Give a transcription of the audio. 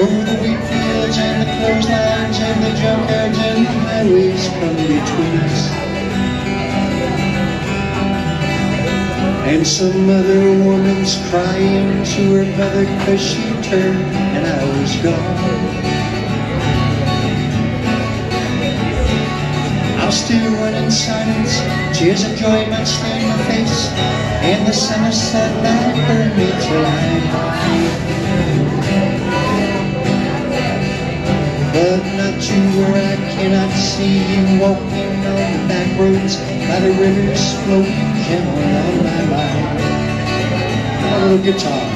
Over the wheat fields and the clotheslines and the junkers and the highways come between us. And some other woman's crying to her mother cause she turned and I was gone. I'll still run in silence, tears of joy might stain my face, and the summer sunlight burn me till I'm But not you where I cannot see you walking on the back roads by the rivers floating gentle on my mind. A little guitar.